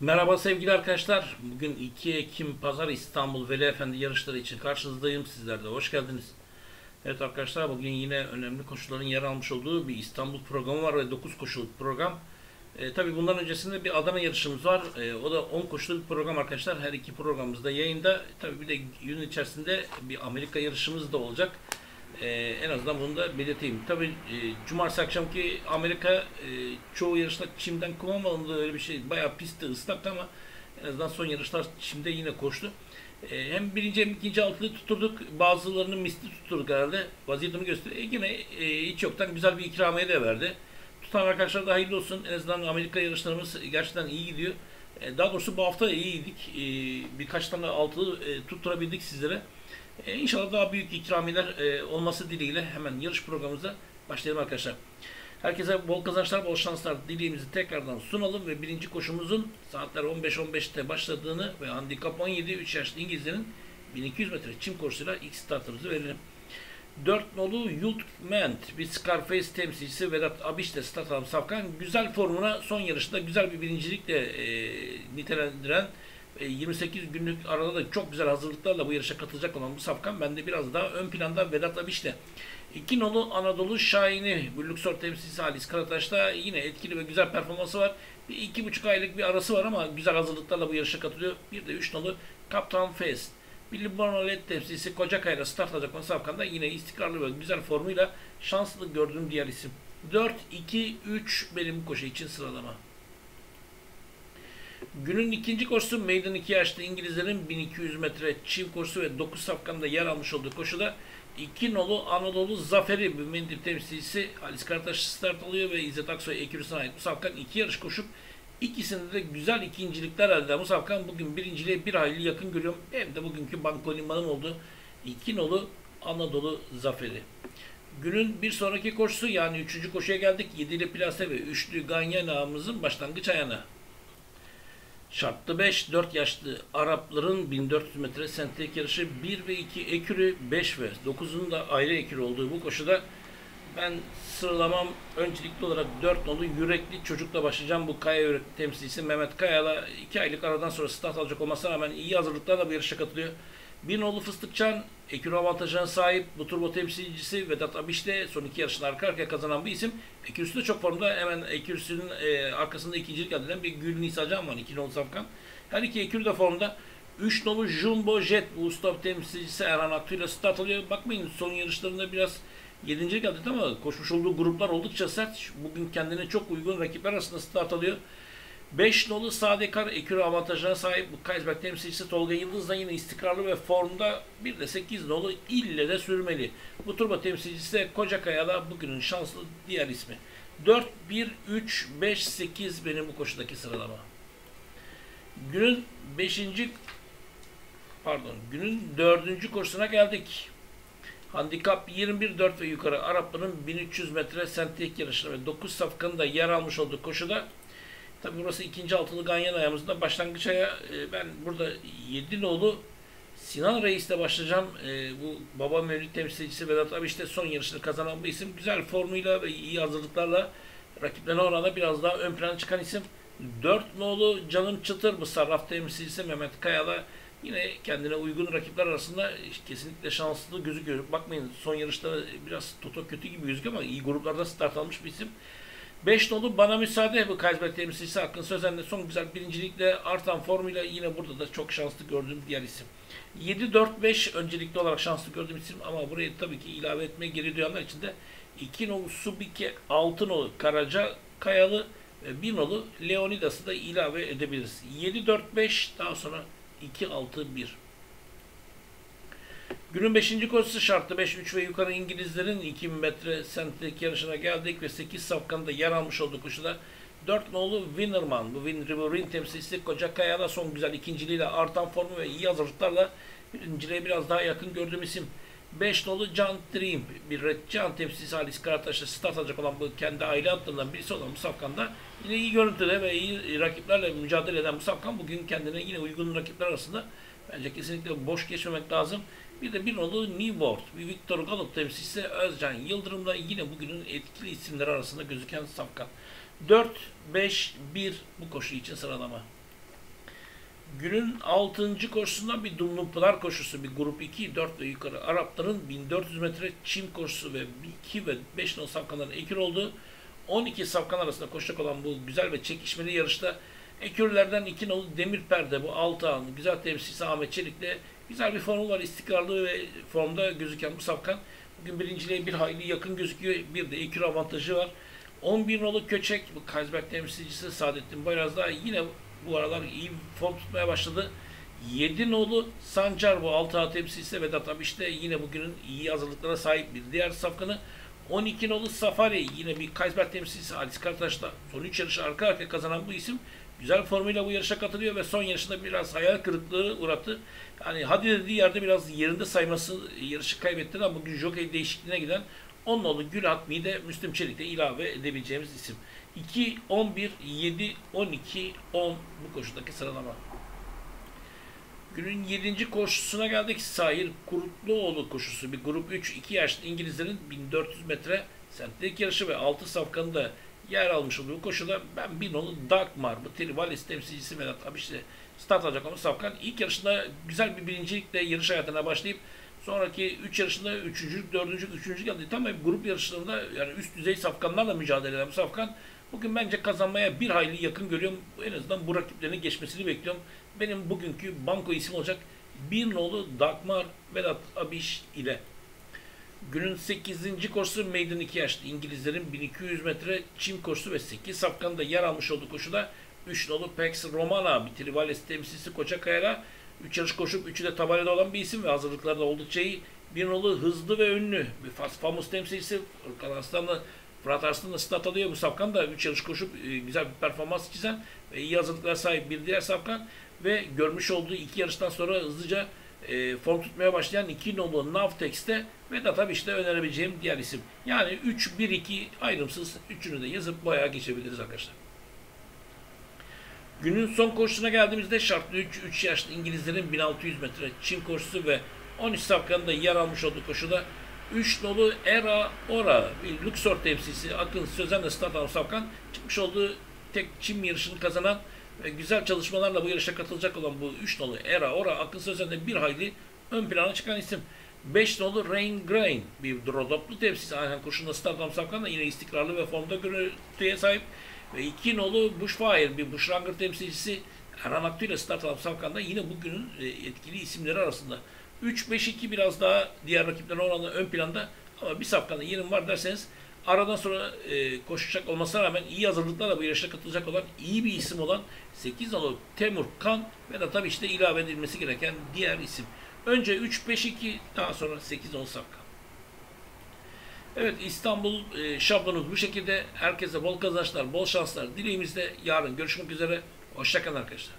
Merhaba sevgili arkadaşlar. Bugün 2 Ekim Pazar İstanbul Veli Efendi yarışları için karşınızdayım. Sizler de hoş geldiniz. Evet arkadaşlar bugün yine önemli koşulların yer almış olduğu bir İstanbul programı var ve 9 koşuluk program. E, tabii bundan öncesinde bir Adana yarışımız var. E, o da 10 koşuluk bir program arkadaşlar. Her iki programımız da yayında. Tabii bir de günün içerisinde bir Amerika yarışımız da olacak. E, en azından bunu da belirteyim. Tabii e, cumartesi akşamki Amerika e, çoğu yarışta çimden kum öyle bir şey. Bayağı pistti, ıslaktı ama en azından son yarışlar çimde yine koştu. E, hem birinci hem ikinci altıyı tutturduk. Bazılarını misli tutturduk herhalde. Vaziyetini gösteriyor. E, yine e, hiç yoktan güzel bir ikramiye de verdi. Tutan arkadaşlar da hayırlı olsun. En azından Amerika yarışlarımız gerçekten iyi gidiyor. E, daha doğrusu bu hafta iyiydik. E, birkaç tane altılı e, tutturabildik sizlere. E, inşallah daha büyük ikramiler e, olması dileğiyle hemen yarış programımıza başlayalım arkadaşlar. Herkese bol kazançlar, bol şanslar dileğimizi tekrardan sunalım ve birinci koşumuzun saatler 15-15'te başladığını ve handikap 17 3 yaşlı İngilizlerin 1200 metre çim koşusuyla ilk startımızı verelim. 4 nolu Yultment bir Scarface temsilcisi Vedat Abiş de start alan Safkan güzel formuna son yarışta güzel bir birincilikle e, nitelendiren 28 e, günlük arada da çok güzel hazırlıklarla bu yarışa katılacak olan bu safkan bende biraz daha ön planda Vedat Abiş'te. İki nolu Anadolu Şahin'i Luxor temsilcisi Halis Karataş'ta yine etkili ve güzel performansı var. Bir iki buçuk aylık bir arası var ama güzel hazırlıklarla bu yarışa katılıyor. Bir de üç nolu Kaptan Fest. Billy Bonolet temsilcisi Kocakay'la start alacak olan Safkan'da yine istikrarlı ve güzel formuyla şanslı gördüğüm diğer isim. 4-2-3 benim koşu için sıralama. Günün ikinci koşusu Meydan 2 yaşlı İngilizlerin 1200 metre çift koşusu ve 9 safkanda yer almış olduğu koşuda 2 nolu Anadolu Zaferi bir mendil temsilcisi Halis Karataş start alıyor ve İzzet Aksoy ekürüsüne ait bu safkan iki yarış koşup ikisinde de güzel ikincilikler elde eden bu safkan bugün birinciliğe bir hayli yakın görüyorum. Hem de bugünkü banko limanım oldu. 2 nolu Anadolu Zaferi. Günün bir sonraki koşusu yani üçüncü koşuya geldik. 7'li plase ve üçlü ganyan ağımızın başlangıç ayağına. Şartlı 5, 4 yaşlı Arapların 1400 metre sentetik yarışı 1 ve 2 ekürü 5 ve 9'un da ayrı ekürü olduğu bu koşuda ben sıralamam öncelikli olarak 4 nolu yürekli çocukla başlayacağım. Bu Kaya Yürek temsilcisi Mehmet Kaya'la 2 aylık aradan sonra start alacak olmasına rağmen iyi hazırlıklarla bu yarışa katılıyor. Bir nolu Fıstıkçan ekür avantajına sahip bu turbo temsilcisi Vedat Abiş de son iki yarışını arka arkaya kazanan bir isim. Ekürüsü de çok formda. Hemen Ekürüsü'nün e, arkasında ikincilik elde bir Gül Nisa Can var. iki nolu Safkan. Her iki Ekürü de formda. 3 nolu Jumbo Jet bu usta temsilcisi Erhan Aktu start alıyor. Bakmayın son yarışlarında biraz yedincilik elde ama koşmuş olduğu gruplar oldukça sert. Bugün kendine çok uygun rakipler arasında start alıyor. 5 nolu Sadekar ekürü avantajına sahip bu Kaysberg temsilcisi Tolga Yıldız da yine istikrarlı ve formda bir de 8 nolu ille de sürmeli. Bu turba temsilcisi de Kocakaya'da bugünün şanslı diğer ismi. 4, 1, 3, 5, 8 benim bu koşudaki sıralama. Günün 5. pardon günün 4. koşusuna geldik. Handikap 21 4 ve yukarı Arapların 1300 metre sentetik yarışına ve 9 safkanın da yer almış olduğu koşuda Tabi burası ikinci altılı ganyan ayağımızda. Başlangıç aya e, ben burada Yedinoğlu Sinan Reis'le başlayacağım. E, bu baba mevlüt temsilcisi Vedat abi işte son yarışını kazanan bu isim. Güzel formuyla ve iyi hazırlıklarla rakiplerine oranla biraz daha ön plana çıkan isim. Dört nolu Canım Çıtır bu sarraf temsilcisi Mehmet Kaya'la yine kendine uygun rakipler arasında kesinlikle şanslı gözüküyor. Bakmayın son yarışta biraz Toto kötü gibi gözüküyor ama iyi gruplarda start almış bir isim. 5 nolu bana müsaade bu Kaysberg temsilcisi Hakkın Sözen'de son güzel birincilikle artan formuyla yine burada da çok şanslı gördüğüm diğer isim. 7-4-5 öncelikli olarak şanslı gördüğüm isim ama buraya tabii ki ilave etmeye geri duyanlar için de 2 nolu Subike, 6 nolu Karaca Kayalı ve 1 nolu Leonidas'ı da ilave edebiliriz. 7-4-5 daha sonra 2-6-1. Günün 5. koşusu şartlı 5 3 ve yukarı İngilizlerin 2000 metre sentlik yarışına geldik ve 8 safkanda yer almış olduk koşuda. 4 nolu Winnerman, bu Win River'in temsilcisi Kocakaya'da son güzel ikinciliğiyle artan formu ve iyi hazırlıklarla birinciliğe biraz daha yakın gördüğüm isim. 5 nolu Can Dream, bir Red Can temsilcisi Halis Karataş'la start alacak olan bu kendi aile atlarından birisi olan bu safkanda yine iyi görüntüde ve iyi rakiplerle mücadele eden safkan bugün kendine yine uygun rakipler arasında bence kesinlikle boş geçmemek lazım. Bir de bir nolu Newport, bir Victor Gallup temsilcisi Özcan Yıldırım da yine bugünün etkili isimleri arasında gözüken safkan. 4, 5, 1 bu koşu için sıralama. Günün 6. koşusunda bir Dumlupınar koşusu, bir grup 2, 4 ve yukarı Arapların 1400 metre çim koşusu ve 2 ve 5 nol safkanların ekür olduğu 12 safkan arasında koşacak olan bu güzel ve çekişmeli yarışta ekürlerden 2 nolu Demir Perde bu 6 an güzel temsilcisi Ahmet Çelik'le güzel bir formu var. istikrarlı ve formda gözüken bu safkan bugün birinciliğe bir hayli yakın gözüküyor. Bir de ekür avantajı var. 11 nolu Köçek bu Kaysberg temsilcisi Saadettin Bayraz'da yine bu aralar iyi form tutmaya başladı. 7 nolu Sancar bu 6 A temsilcisi Vedat Abiş'te yine bugünün iyi hazırlıklara sahip bir diğer safkanı. 12 nolu Safari yine bir Kaysberg temsilcisi Halis Kartaş'ta son 3 yarışı arka arkaya kazanan bu isim güzel formuyla bu yarışa katılıyor ve son yarışında biraz hayal kırıklığı uğrattı. Yani hadi dediği yerde biraz yerinde sayması yarışı kaybetti ama bugün jockey değişikliğine giden 10 nolu Gül Hatmi'yi de Müslüm Çelik'te ilave edebileceğimiz isim. 2, 11, 7, 12, 10 bu koşudaki sıralama. Günün 7. koşusuna geldik. Sahir Kurutluoğlu koşusu. Bir grup 3, 2 yaşlı İngilizlerin 1400 metre sentlik yarışı ve 6 safkanında yer almış olduğu koşuda ben bir nolu Dagmar, bu Trivalis temsilcisi Vedat Abiş'le start alacak ama safkan ilk yarışında güzel bir birincilikle yarış hayatına başlayıp sonraki 3 yarışında 3. 4. 3. geldi. Tam grup yarışlarında yani üst düzey safkanlarla mücadele eden bu safkan Bugün bence kazanmaya bir hayli yakın görüyorum. En azından bu rakiplerini geçmesini bekliyorum. Benim bugünkü banko isim olacak bir nolu Dagmar Vedat Abiş ile. Günün 8. koşusu Maiden 2 yaşlı İngilizlerin 1200 metre çim koşusu ve 8 safkanında yer almış olduğu koşuda 3 nolu Pex Romana bir Trivales temsilcisi Koçakaya'la 3 yarış koşup 3'ü de tabelada olan bir isim ve hazırlıklarda oldukça iyi. Bir nolu hızlı ve ünlü bir Fast Famous temsilcisi Furkan Aslan'la Fırat Arslan'la stat alıyor bu Safkan da 3 yarış koşup e, güzel bir performans çizen ve iyi hazırlıklara sahip bir diğer Safkan ve görmüş olduğu iki yarıştan sonra hızlıca e, form tutmaya başlayan 2 numaralı Navtex'te ve da tabii işte önerebileceğim diğer isim. Yani 3-1-2 ayrımsız üçünü de yazıp bayağı geçebiliriz arkadaşlar. Günün son koşusuna geldiğimizde şartlı 3, 3 yaşlı İngilizlerin 1600 metre çim koşusu ve 13 safkanın yer almış olduğu koşuda 3 dolu Era Ora bir Luxor temsilcisi Akın Sözen'le Statan Safkan çıkmış olduğu tek çim yarışını kazanan ve güzel çalışmalarla bu yarışa katılacak olan bu 3 dolu Era Ora Akın Sözen'de bir hayli ön plana çıkan isim. 5 dolu Rain Grain bir drodoplu temsilcisi Ayhan Kurşun'la Stardom Safkan da yine istikrarlı ve formda görüntüye sahip. Ve 2 nolu Bushfire bir Bushranger temsilcisi Erhan Aktu ile Stardom Safkan da yine bugünün e, etkili isimleri arasında. 3-5-2 biraz daha diğer rakiplerine oranla ön planda ama bir safkanda yerim var derseniz aradan sonra e, koşacak olmasına rağmen iyi hazırlıklarla bu yarışa katılacak olan iyi bir isim olan 8 nolu Temur Kan ve de tabii işte ilave edilmesi gereken diğer isim. Önce 3-5-2 daha sonra 8 nolu safkan. Evet İstanbul e, şablonumuz bu şekilde. Herkese bol kazançlar, bol şanslar. Dileğimizde yarın görüşmek üzere. Hoşçakalın arkadaşlar.